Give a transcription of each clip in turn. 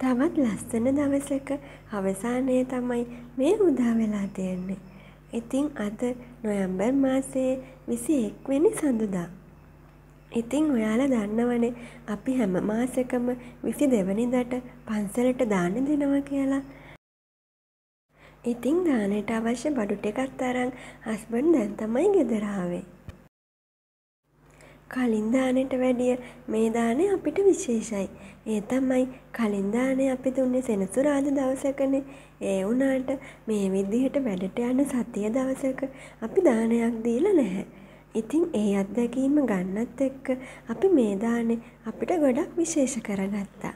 තවත් ලස්සන දවසක අවසානයේ තමයි මේ උදා වෙලා තියෙන්නේ. ඉතින් අද නොවැම්බර් මාසයේ විසි එක්වෙනි සඳුදා. ඉතින් ඔයාලා දන්නවනේ අපි හැම මාසෙකම විසි දෙවනිදට පන්සලට දානෙ දෙනවා කියලා. ඉතින් දානෙට අවශ්‍ය බඩු ටිකත් අරන් හස්බන්ඩ් දැන් තමයි ගෙදර ආවේ. කලින් දානෙට වැඩිය මේ දානේ අපිට විශේෂයි. ඒ තමයි කලින් දානේ අපි දුන්නේ සෙනසුරාදා දවසකනේ. ඒ වුණාට මේ විදිහට වැඩට යන සතිය දවසක අපි දානයක් දීලා නැහැ. ඉතින් ඒ අත්දැකීම ගන්නත් එක්ක අපි මේ දානේ අපිට ගොඩක් විශේෂ කරගත්තා.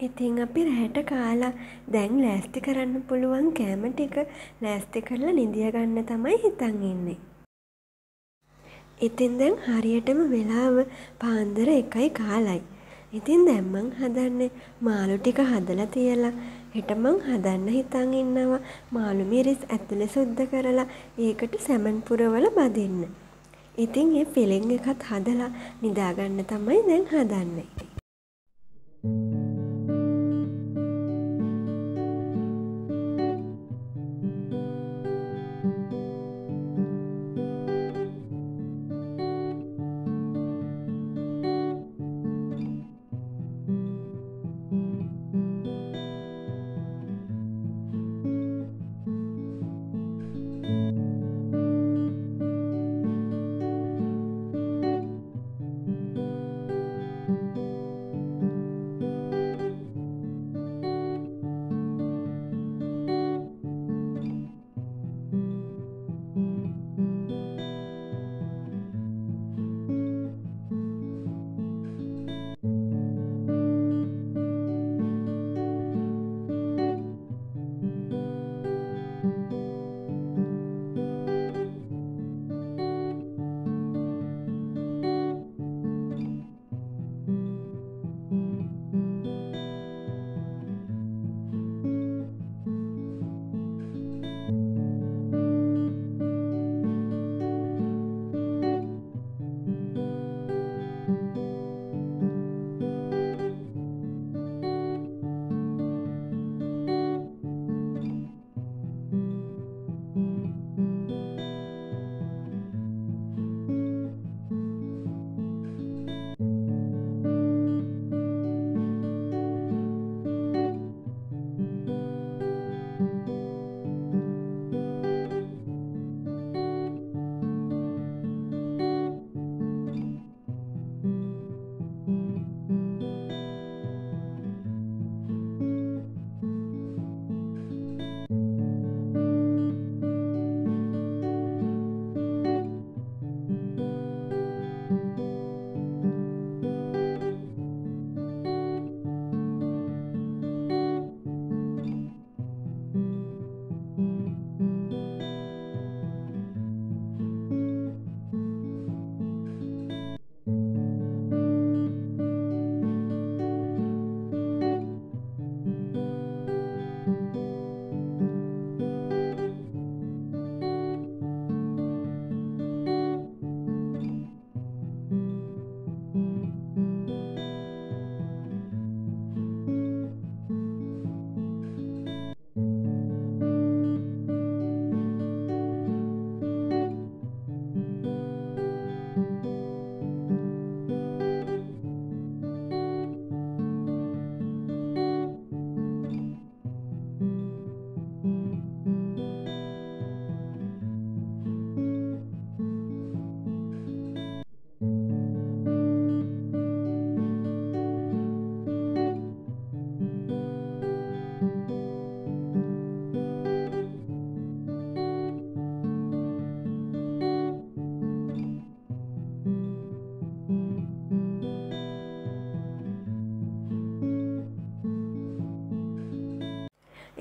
ඉතින් අපි රෑට කාලා දැන් ලෑස්ති කරන්න පුළුවන් කෑම ටික ලෑස්ති කරලා නිදිය ගන්න තමයි හිතන් ඉන්නේ. ඉතින් දැන් හරියටම වෙලාව පාන්දර එකයි කාලයි. ඉතින් දැන් මං හදන්නේ මාළු ටික හදලා තියලා හෙට මං හදන්න හිතන් ඉන්නවා මාළු මිරිස් ඇතුලේ සුද්ද කරලා ඒකට සැමන් පුරවලා බදින්න. ඉතින් ඒ ෆිලිං එකත් හදලා නිදාගන්න තමයි දැන් හදන්නේ.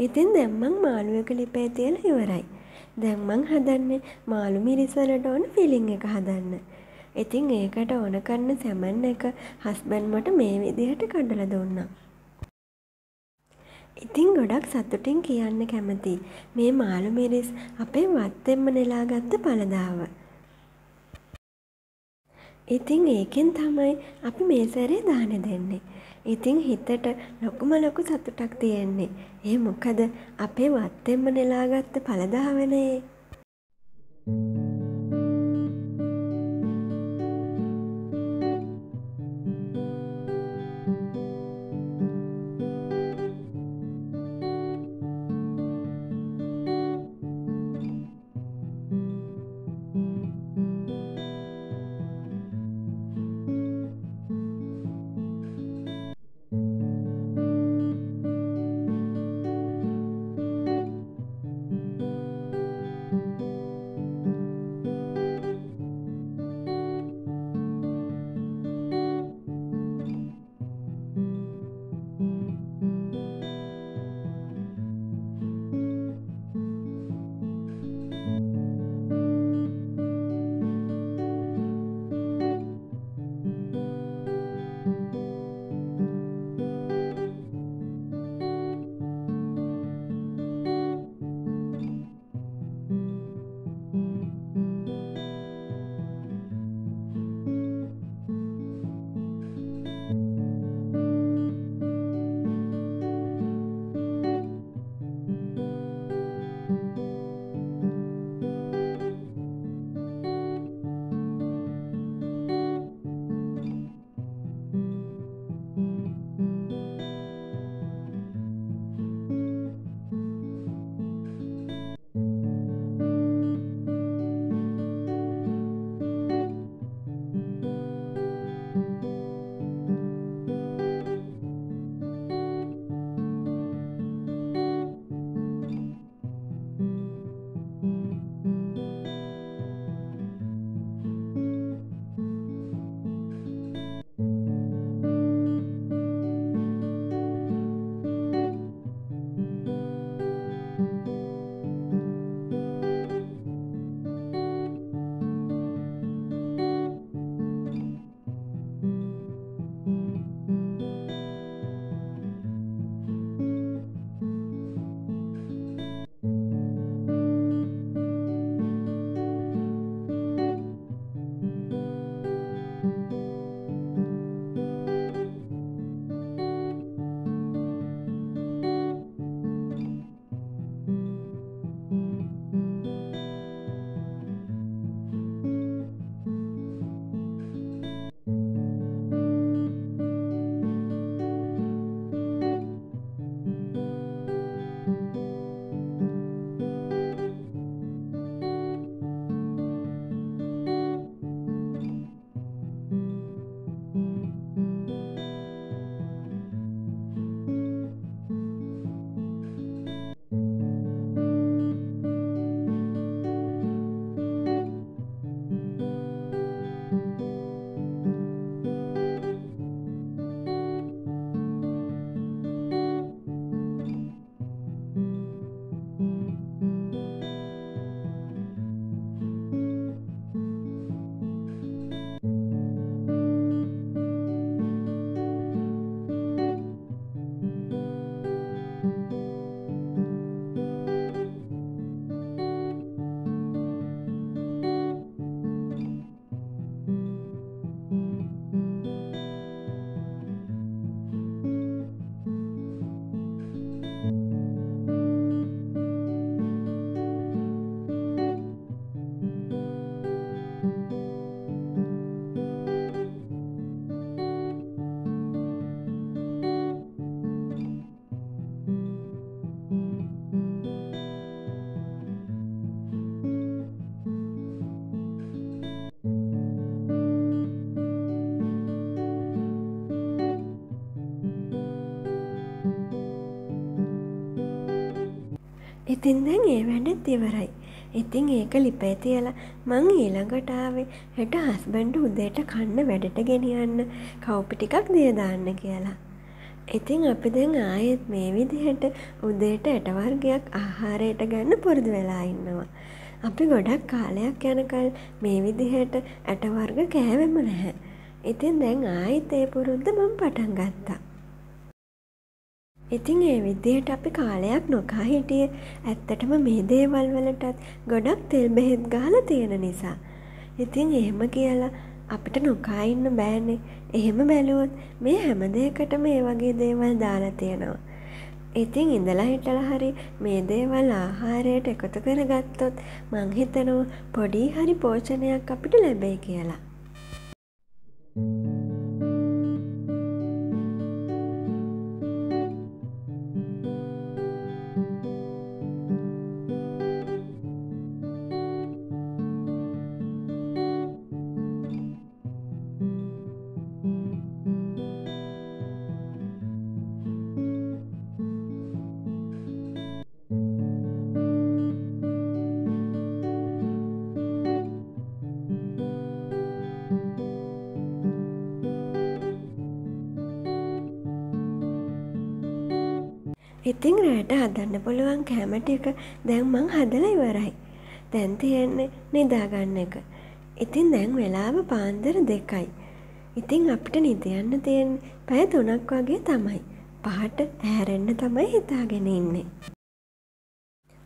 ඉතින් දැන් මං මාළුවෙක ලිපේ තියලා ඉවරයි. දැන් මං හදන්නේ මාළු මිරිස් වලට ඕන ෆිලිං එක හදන්න. ඉතින් ඒකට ඕන කරන සැමන් එක හස්බන්ඩ් මට මේ විදිහට කඩලා දුන්නා. ඉතින් ගොඩක් සතුටින් කියන්න කැමතියි මේ මාළු මිරිස් අපේ වත්තෙන්ම නෙලා ගත්ත ඵලදාව. ඉතින් ඒකෙන් තමයි අපි මේ සැරේ දානෙ දෙන්නේ. ඉතින් හිතට ලොකුම ලොකු සතුටක් තියෙන්නේ. ඒ මොකද අපේ වත්තෙන්ම නෙලාගත්ත ඵලදාවනේ. ඉතින් දැන් ඒ වැඩෙත් ඉවරයි. ඉතින් ඒක ලිපේ තියලා මං ඊළඟට ආවේ හෙට හස්බන්ඩ් උදේට කන්න වැඩට ගෙනියන්න කව්පි ටිකක් දිය දාන්න කියලා. ඉතින් අපි දැන් ආයෙත් මේ විදිහට උදේට ඇට වර්ගයක් ආහාරයට ගන්න පුරුදු වෙලා ඉන්නවා. අපි ගොඩක් කාලයක් යනකල් මේ විදිහට ඇට වර්ග කෑවෙම නැහැ. ඉතින් දැන් ආයෙත් ඒ පුරුද්ද මම පටන් ගත්තා. ඉතින් ඒ විදිහට අපි කාලයක් නොකා හිටියේ ඇත්තටම මේ දේවල් වලටත් ගොඩක් තෙල් බෙහෙත් ගහලා තියෙන නිසා. ඉතින් එහෙම කියලා අපිට නොකා ඉන්න බෑනේ. එහෙම බැලුවොත් මේ හැම දෙයකටම ඒ වගේ දේවල් දාලා තියෙනවා. ඉතින් ඉඳලා හිටලා හරි මේ දේවල් ආහාරයට එකතු කරගත්තොත් මං හිතනවා පොඩි හරි පෝෂණයක් අපිට ලැබෙයි කියලා. ඉතිං රෑට හදන්න පුළුවන් කෑම ටික දැන් මං හදලා ඉවරයි. දැන් තියෙන්නේ නිදාගන්න එක. ඉතින් දැන් වෙලාව පාන්දර දෙකයි. ඉතින් අපිට නිදයන්න තියෙන්නේ පැය තුනක් වගේ තමයි. පහට ඇහැරෙන්න තමයි හිතාගෙන ඉන්නේ.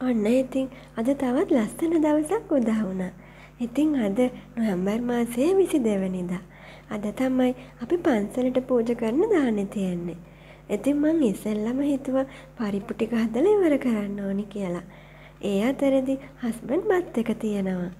ඔන්න ඉතින් අද තවත් ලස්සන දවසක් උදා වුණා. ඉතින් අද නොවැම්බර් මාසයේ විසි දෙවනිදා. අද තමයි අපි පන්සලට පූජ කරන දානෙ තියෙන්නේ. ඉතින් මං ඉස්සෙල්ලම හිතුවා පරිප්පු ටික හදලා ඉවර කරන්න ඕනි කියලා. ඒ අතරෙදි හස්බන්ඩ් බත් එක තියෙනවා.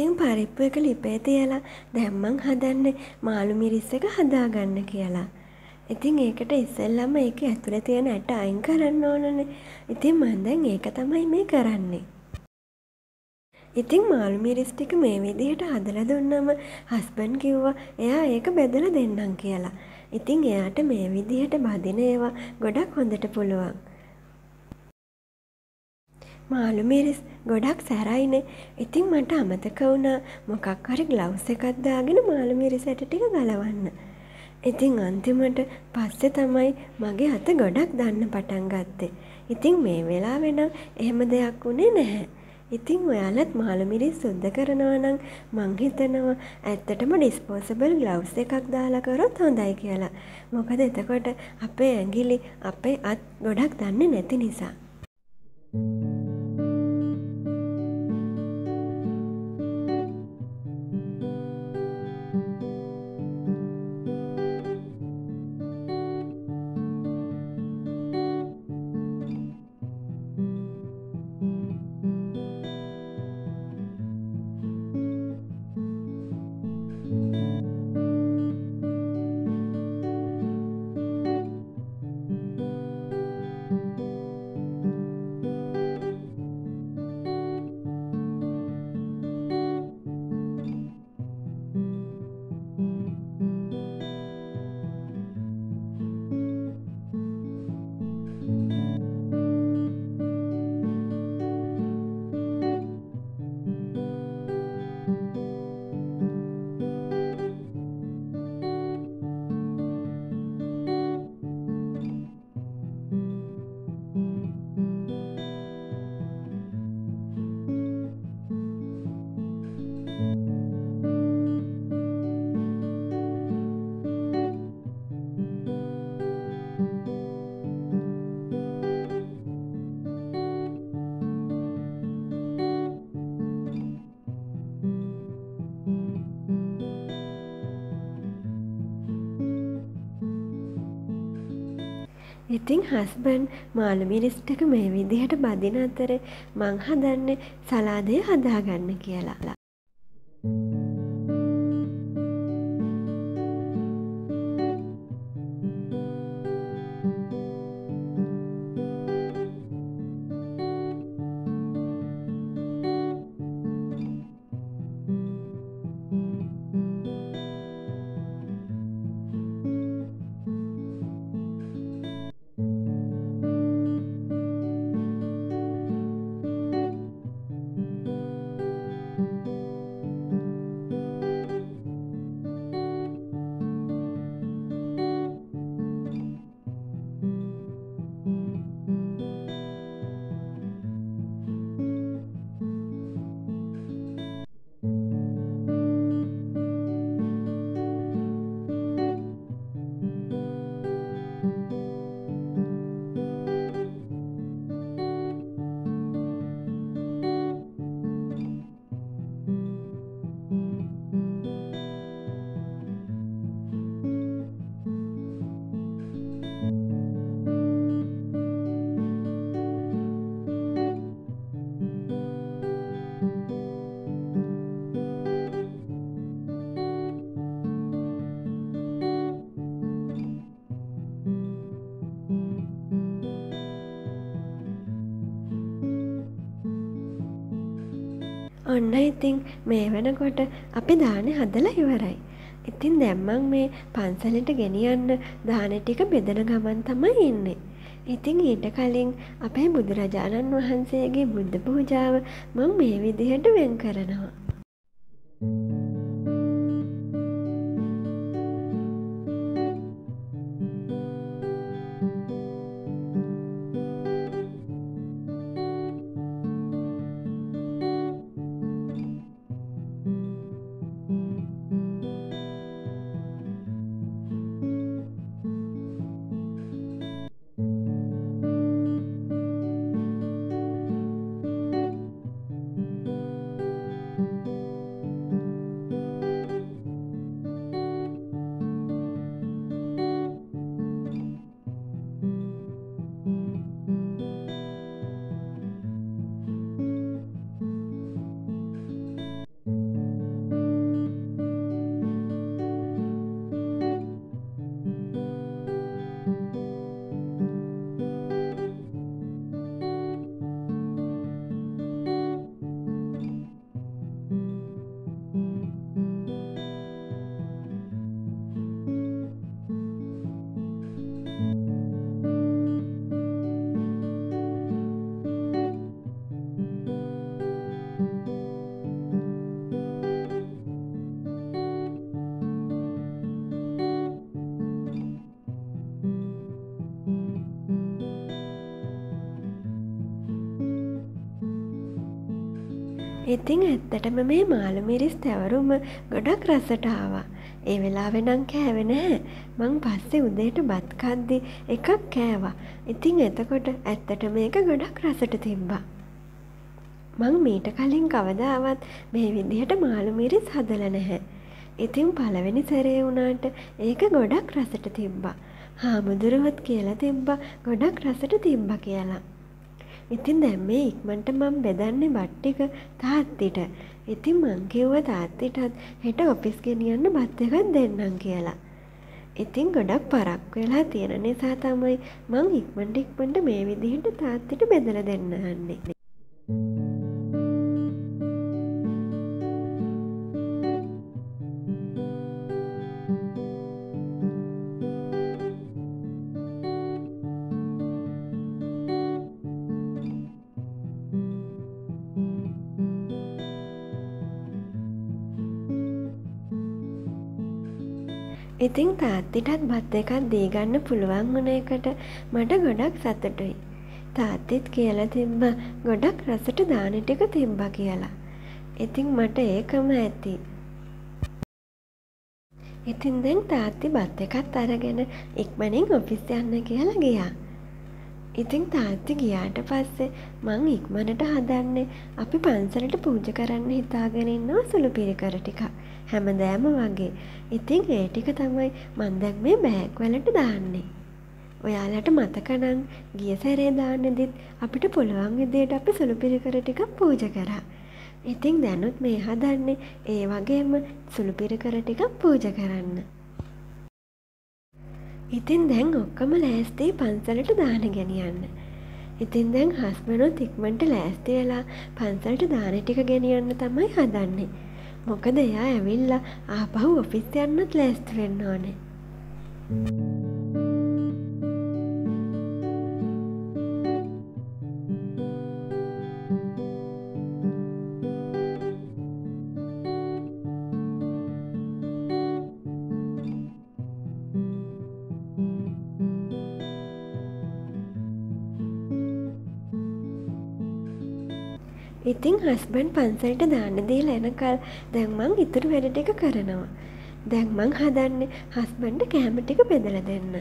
ඉතින් පරිප්පු එක ලිපේ තියලා දැන් මං හදන්නේ මාළු මිරිස් එක හදාගන්න කියලා. ඉතින් ඒකට ඉස්සෙල්ලම ඒකේ ඇතුලේ තියෙන ඇට අයින් කරන්න ඕනනේ. ඉතින් මං දැන් ඒක තමයි මේ කරන්නේ. ඉතින් මාළු මිරිස් ටික මේ විදිහට හදලා දුන්නම හස්බන්ඩ් කිව්වා එයා ඒක බෙදලා දෙන්නම් කියලා. ඉතින් එයාට මේ විදිහට බදින ඒවා ගොඩක් හොඳට පුළුවන්. මාළු මිරිස් ගොඩක් සැරයිනේ. ඉතින් මට අමතක වුණා මොකක් හරි ග්ලව්ස් එකක් දාගෙන මාළු මිරිස් ඇට ටික ගලවන්න. ඉතින් අන්තිමට පස්සේ තමයි මගේ අත ගොඩක් දන්න පටන් ගත්තේ. ඉතින් මේ වෙලාවේ නම් එහෙම දෙයක් වුණේ නැහැ. ඉතිං ඔයාලත් මාළු මිරිස් සුද්ද කරනවනං මං හිතනවා ඇත්තටම ඩිස්පෝසබල් ග්ලව්ස් එකක් දාලා කරොත් හොඳයි කියලා. මොකද එතකොට අපේ ඇඟිලි අපේ අත් ගොඩක් දන්නේ නැති නිසා. ඉතිං හස්බන්ඩ් මාළු මිරිස් ටික මේ විදිහට බදින අතරේ මං හදන්නේ සලාදය හදාගන්න කියලා. ඔන්න ඉතිං මේ වෙනකොට අපි දානෙ හදලා ඉවරයි. ඉතින් දැන් මං මේ පන්සලට ගෙනියන්න දානෙ ටික බෙදන ගමන් තමයි ඉන්නේ. ඉතින් ඊට කලින් අපේ බුදුරජාණන් වහන්සේගේ බුද්ධ පූජාව මං මේ විදිහට වෙන් කරනවා. ඉතිං ඇත්තටම මේ මාළු මිරිස් තැවරුම ගොඩක් රසට ආවා. ඒ වෙලාවෙ නං කෑවෙ නැහැ. මං පස්සේ උදේට බත් කද්දි එකක් කෑවා. ඉතිං එතකොට ඇත්තටම ඒක ගොඩක් රසට තිබ්බා. මං මීට කලින් කවදාවත් මේ විදිහට මාළු මිරිස් හදල නැහැ. ඉතින් පළවෙනි සැරේ වුණාට ඒක ගොඩක් රසට තිබ්බා. හාමුදුරුවොත් කියලා තිබ්බා ගොඩක් රසට තිබ්බ කියලා. ඉතින් දැන් මේ ඉක්මනට මම බෙදන්නේ බත් ටික තාත්තිට. ඉතින් මං කිව්වා තාත්තිටත් හෙට ඔෆිස් ගෙනියන්න බත් එකක් දෙන්නම් කියලා. ඉතින් ගොඩක් පරක්කු වෙලා තියෙන නිසා තමයි මං ඉක්මනට ඉක්මනට මේ විදිහට තාත්තිට බෙදලා දෙන්න යන්නේ. ඉතිං තාත්තිටත් බත් එකක් දීගන්න පුළුවන් වුණ එකට මට ගොඩක් සතුටුයි. තාත්තිත් කියල තිබ්බ ගොඩක් රසට දාන ටික තිබ්බ කියලා. ඉතිං මට ඒකම ඇති. ඉතින් දැන් තාත්ති බත් එකත් අරගෙන ඉක්මනින් ඔෆිස් යන්න කියලා ගියා. ඉතින් තාත්ති ගියාට පස්සේ මං ඉක්මනට හදන්නේ අපි පන්සලට පූජ කරන්න හිතාගෙන ඉන්නවා සුළු පිරිකර ටිකක්. හැමදෑම වගේ. ඉතින් ඒ ටික තමයි මං දැන් මේ බෑග් වලට දාන්නේ. ඔයාලට මතක නම් ගිය සැරේ දාන්නදිත් අපිට පුළුවන් විදියට අපි සුළු පිරිකර ටිකක් පූජ කරා. ඉතින් දැනුත් මේ හදන්නේ ඒ වගේම සුළු පිරිකර ටිකක් පූජ කරන්න. ඉතින් දැන් ඔක්කොම ලෑස්තියි පන්සලට දාන ගෙනියන්න. ඉතින් දැන් හස්බනුත් ඉක්මනට ලෑස්ති වෙලා පන්සලට දාන ටික ගෙනියන්න තමයි හදන්නේ. මොකද එයා ඇවිල්ලා ආපහු ඔෆිස් යන්නත් ලෑස්ති වෙන්න ඕනේ. ඉතිං හස්බන්ඩ් පන්සලට දාන්න දීලා එනකල් දැන් මං ඉතුරු වැඩ ටික කරනවා. දැන් මං හදන්නේ හස්බන්ඩ්ට කෑම ටික බෙදලා දෙන්න.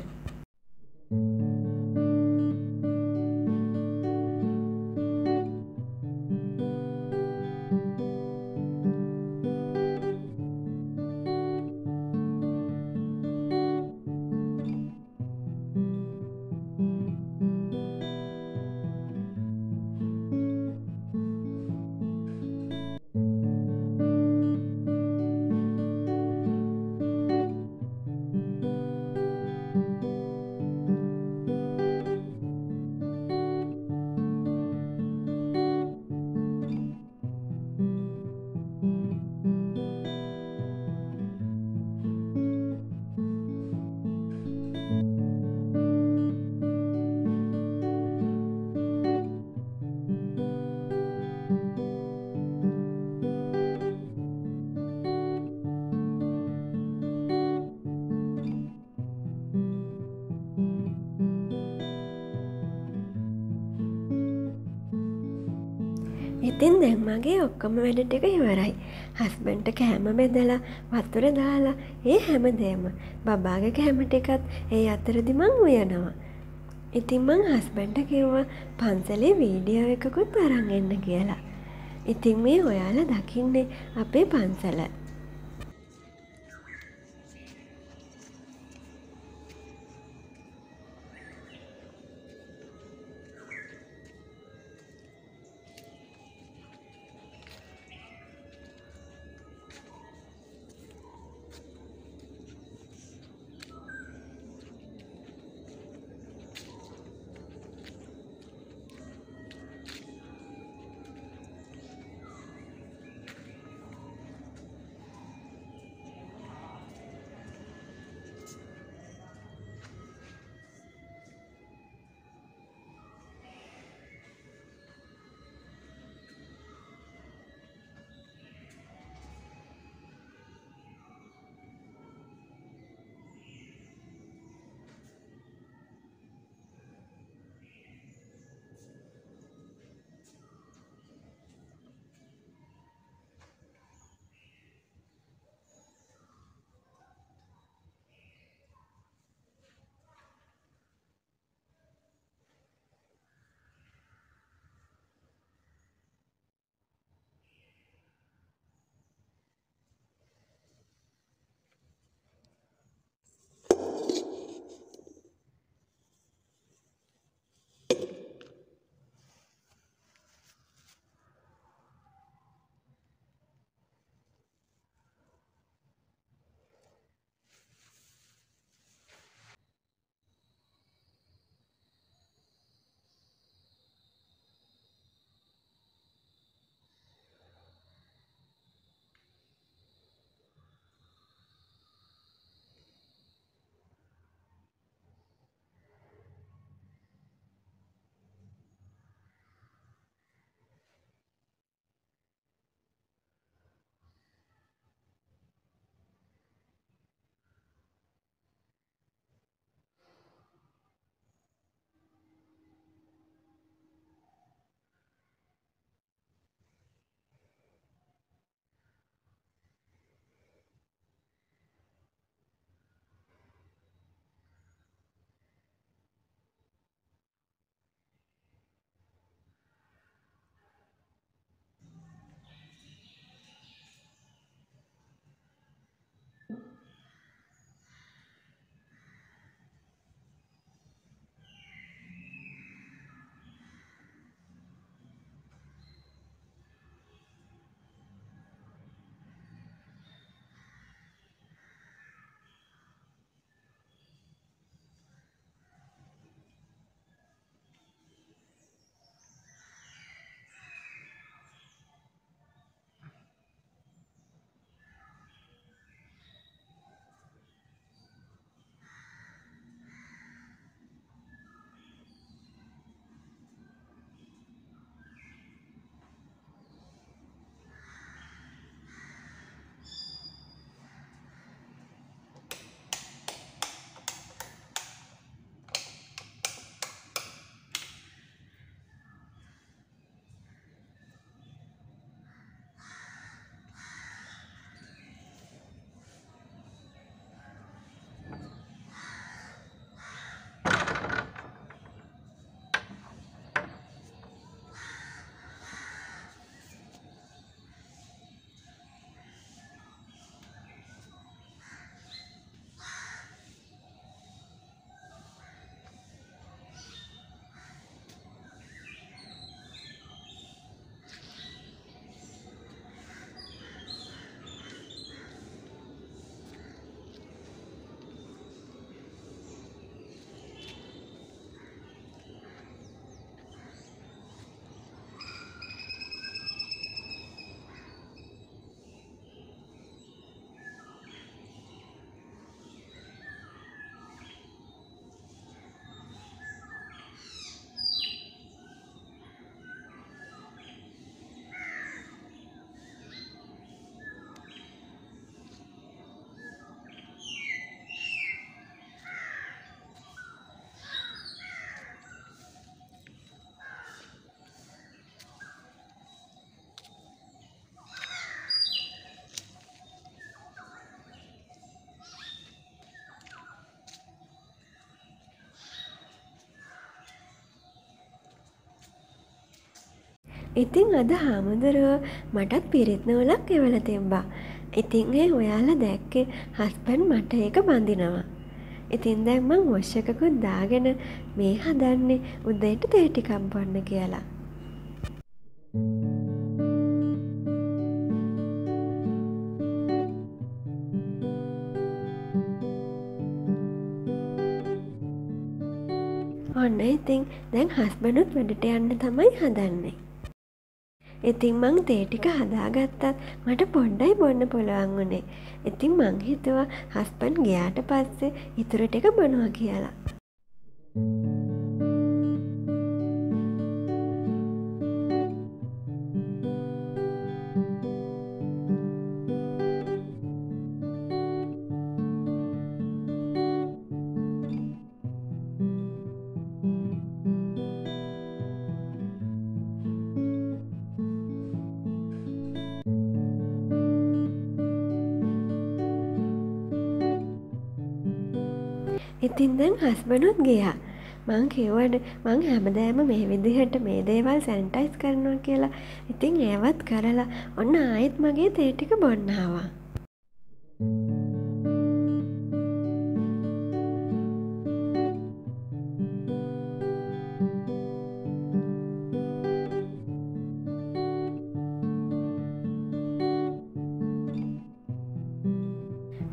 ඉතින් දැන් මගේ ඔක්කොම වැඩ ටික ඉවරයි. හස්බන්ඩ්ට කෑම බෙදලා වතුර දාලා ඒ හැමදේම බබාගේ කෑම ටිකත් ඒ අතරදි මං උයනවා. ඉතින් මං හස්බන්ඩ්ට කිව්වා පන්සලේ වීඩියෝ එකකුත් අරන් එන්න කියලා. ඉතින් මේ ඔයාලා දකින්නේ අපේ පන්සල. ඉතිං අද හාමුදුරුව මටත් පිරිත් නූලක් එවල තිබ්බා. ඉතිං ඒ ඔයාලා දැක්කේ හස්බන්ඩ් මට ඒක බඳිනවා. ඉතින් දැන් මං වොෂ් එකකුත් දාගෙන මේ හදන්නේ උදේට තේ ටිකක් බොන්න කියලා. ඔන්න ඉතින් දැන් හස්බනුත් වැඩට යන්න තමයි හදන්නේ. ඉතින් මං තේ ටික හදාගත්තත් මට පොඩ්ඩයි බොන්න පුළුවන් වුණේ. ඉතින් මං හිතුවා හස්බන්ඩ් ගියාට පස්සේ ඉතුරු ටික බොනවා කියලා. හස්බනුත් ගියා. මං කිව්වට මං හැමදෑම මේ විදිහට මේ දේවල් සැනිටයිස් කරනවා කියලා. ඉතින් ඒවත් කරලා ඔන්න ආයෙත් මගේ තේ ටික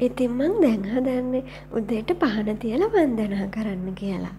ඉතින් මං දැන් හදන්නේ උදේට පහන තියලා වන්දනා කරන්න කියලා.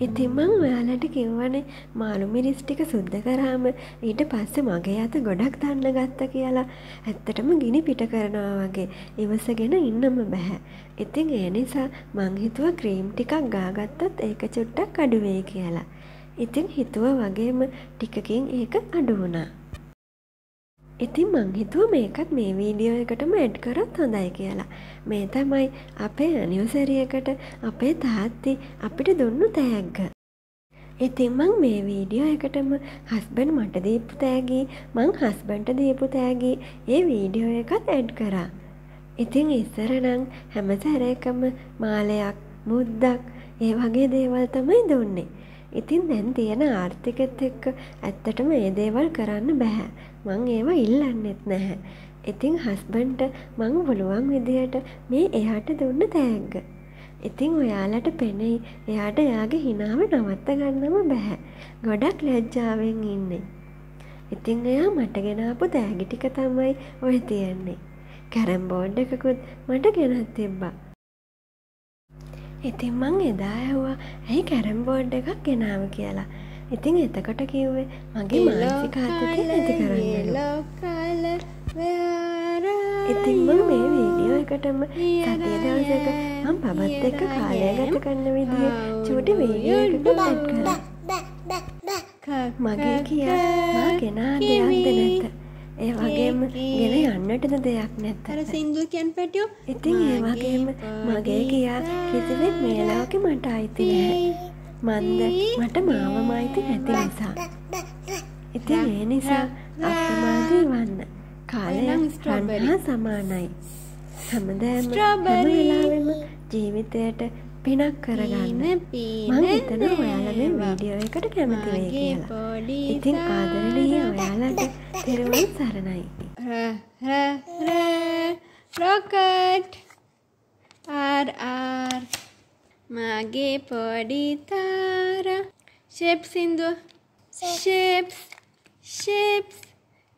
ඉතින් මං ඔයාලට කිව්වනේ මාළු මිරිස් ටික සුද්ද කරාම ඊට පස්සේ මගේ අත ගොඩක් දන්න ගත්ත කියලා ඇත්තටම ගිනි පිට කරනවා වගේ ඉවසගෙන ඉන්නම බැහැ. ඉතින් ඒ නිසා මං හිතුව ක්‍රීම් ටිකක් ගාගත්තත් ඒක චුට්ටක් අඩු වෙයි කියලා. ඉතින් හිතුව වගේම ටිකකින් ඒක අඩු වුණා. ඉතින් මං හිතුව මේකත් මේ වීඩියෝ එකටම ඇඩ් කරොත් හොඳයි කියලා. මේ තමයි අපේ ඇනිවසරියකට අපේ තාත්ති අපිට දුන්නු තෑග්ග. ඉතින් මං මේ වීඩියෝ එකටම හස්බන්ඩ් මට දීපු තෑගී මං හස්බන්ට දීපු තෑගී ඒ වීඩියෝ එකත් ඇඩ් කරා. ඉතින් ඉස්සරනං හැම සැරයකම මාලයක් මුද්දක් ඒ වගේ දේවල් තමයි දුන්නේ. ඉතින් දැන් තියෙන ආර්ථිකෙත් එක්ක ඇත්තටම ඒ දේවල් කරන්න බැහැ. මං ඒවා ඉල්ලන්නෙත් නැහැ. ඉතින් හස්බන්ට මං පුළුවන් විදිහට මේ එයාට දුන්න තෑග්ග. ඉතින් ඔයාලට පෙනෙයි එයාට එයාගේ හිනාව නවත්ත ගන්නම බැහැ. ගොඩක් ලැජ්ජාවෙන් ඉන්නේ. ඉතින් එයා මට ගෙනාපු තෑගි ටික තමයි ඔය තියෙන්නේ. කැරම් බෝඩ් එකකුත් මට ගෙනත් තිබ්බා. ඉතින් මං එදා ඇහුවා ඇයි කැරම් බෝඩ් එකක් ගෙනාව කියලා. ඉතින් එතකොට කිව්වේ මගේ මානසික ආතතිය නැති කරන්නලු. ඉතින් මං මේ වීඩියෝ එකටම සතිය දවසක මං පබත් එක්ක කාලය ගත කරන්න විදිහ චූටි වීඩියෝ එකකට ඇඩ් කරා. මගේ කියා මා ගෙනා දෙයක්ද නැත. ඒ වගේම ගෙන යන්නටද දෙයක් නැත්ත. අර සින්දුව කියන් පැටියෝ ඉතින් ඒ වගේම මගේ කියා කිසිවෙක් මේ ලෝකෙ මට අයිති නැහැ. මන්ද මට මාවම අයිති නැති නිසා. ඉතින් ඒ නිසා අප්‍රමාදී වන්න. කාලය රන් හා සමානයි. හැමදෑම හැම වෙලාවෙම ජීවිතයට පිනක් කරගන්න මං හිතන ඔයාලා මේ වීඩියෝ එකට කැමති වෙයි කියලා. ඉතින් ආදරණීය ඔයාලට තෙරුවන් සරණයි. රොකට් ආර් ආර් मागे पड़ी तारा। in the shapes shapes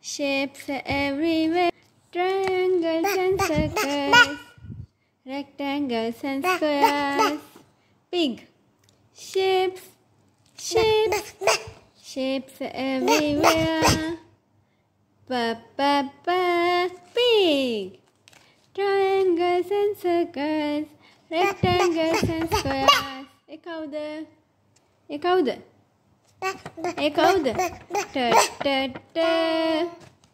shapes everywhere triangles and circles rectangles and squares pig shapes shapes shapes everywhere pa pa pa pig triangles and circles rectangles and squares. Ekavda. Ekavda. Ekavda. Ta ta ta.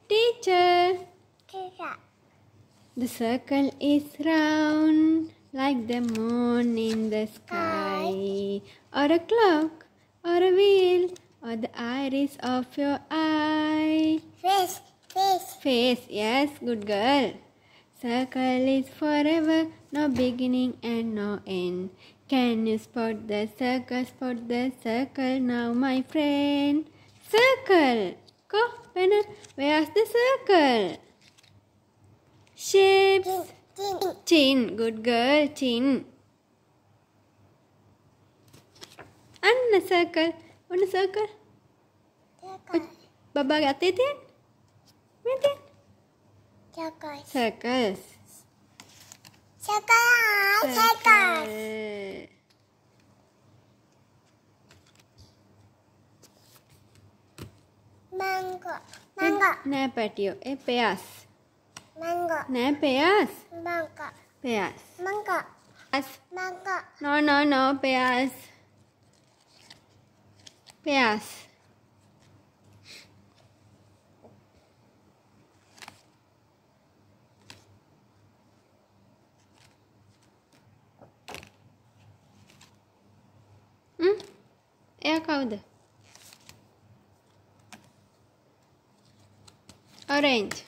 Teacher. Teacher. The circle is round like the moon in the sky or a clock or a wheel or the iris of your eye. Face, face. Face, yes, good girl. Circle is forever, no beginning and no end. Can you spot the circle, spot the circle now, my friend? Circle! Go, Venom, where's the circle? Shapes. Chin, good girl, chin. And a circle. What a circle. Baba got it in? Went in? circles. Mango. Mango. Eh, patio. Eh, e peas. Mango. Peas. Mango. Peas. Mango. Peas. Mango. No no no peas. Peas. é a cauda. Orange. Então.